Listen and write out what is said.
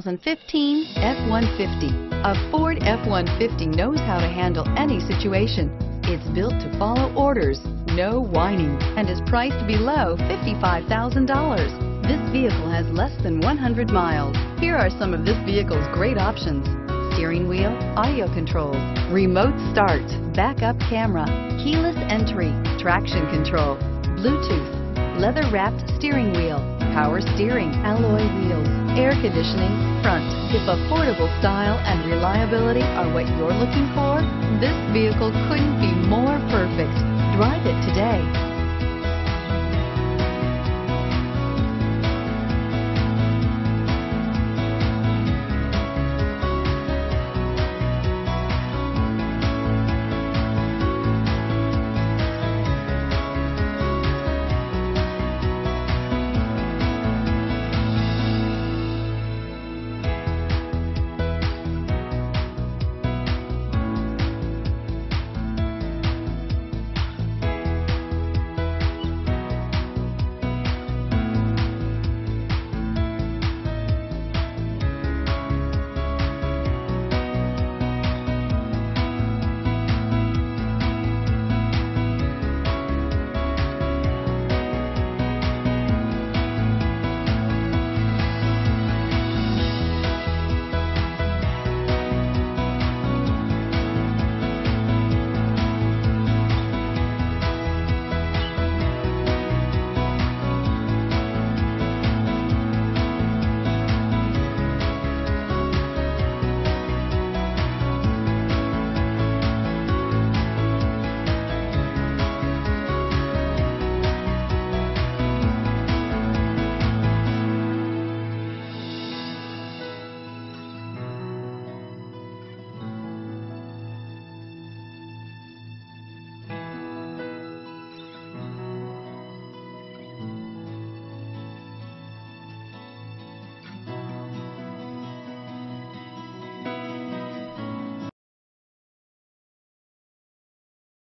2015 F-150. A Ford F-150 knows how to handle any situation. It's built to follow orders, no whining, and is priced below $55,000. This vehicle has less than 100 miles. Here are some of this vehicle's great options. Steering wheel, audio controls, remote start, backup camera, keyless entry, traction control, Bluetooth, leather wrapped steering wheel, power steering, alloy wheels, air conditioning, front. If affordable style and reliability are what you're looking for, this vehicle couldn't be more perfect. Drive it today.